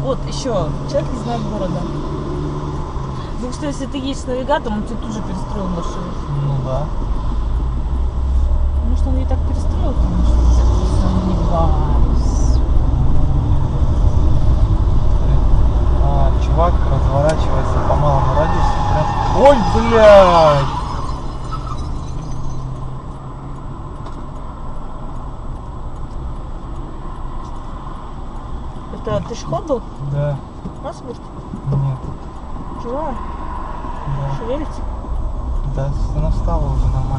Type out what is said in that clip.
Вот еще, человек не знает города. Так что если ты едешь с навигатором, он тебе тут же перестроил маршрут. Ну да. Может, он и так перестроил, конечно. Сомневаюсь. А, чувак разворачивается по малому радиусу. Прям... Ой, блядь! Это пешеход был? Да. Нас может? Нет. Живая? Да. Шевелится? Да, она встала уже нормально.